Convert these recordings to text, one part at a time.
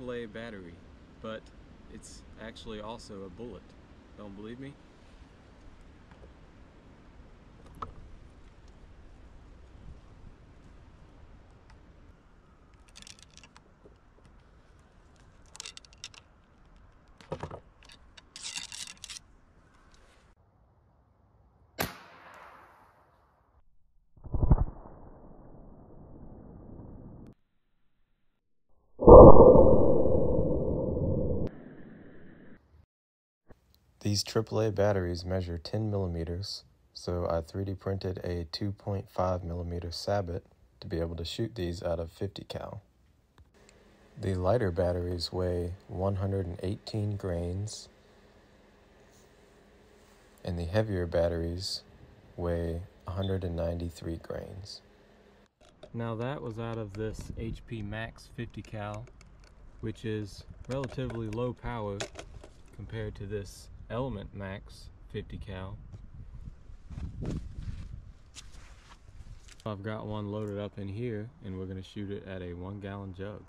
AAA battery, but it's actually also a bullet. Don't believe me? These AAA batteries measure 10 millimeters, so I 3D printed a 2.5 millimeter sabot to be able to shoot these out of 50 cal. The lighter batteries weigh 118 grains, and the heavier batteries weigh 193 grains. Now that was out of this HP Max 50 cal, which is relatively low power compared to this Element Max 50 cal. I've got one loaded up in here and we're going to shoot it at a one gallon jug.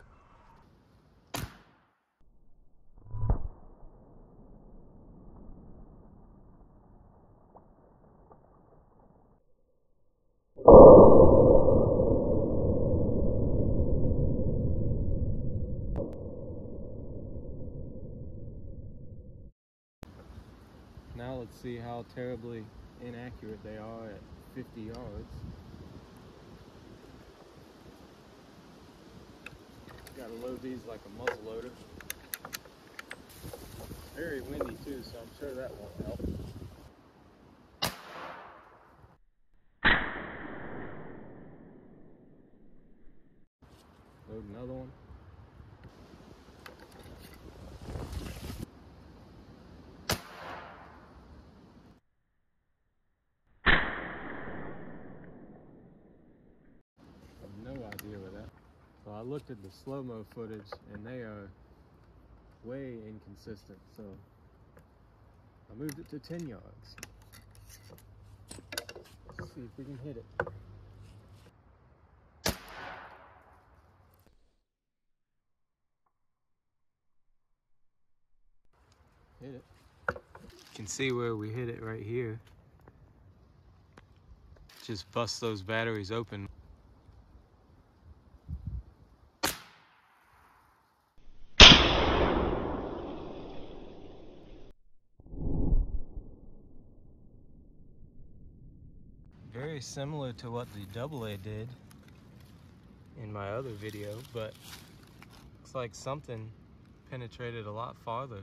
Now let's see how terribly inaccurate they are at 50 yards. Gotta load these like a muzzle loader. Very windy too, so I'm sure that won't help. Load another one. no idea where that. So I looked at the slow-mo footage and they are way inconsistent. So I moved it to 10 yards. Let's see if we can hit it. Hit it. You can see where we hit it right here. Just bust those batteries open. Similar to what the AA did in my other video, but looks like something penetrated a lot farther.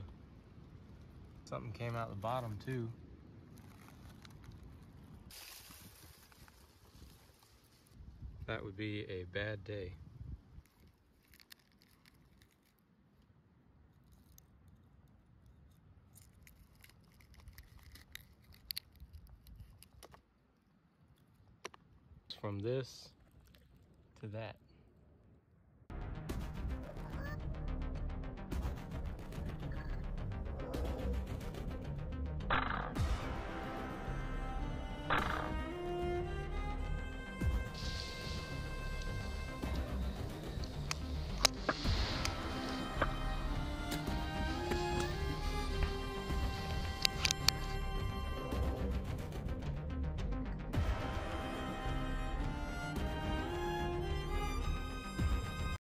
Something came out the bottom too. That would be a bad day. From this to that.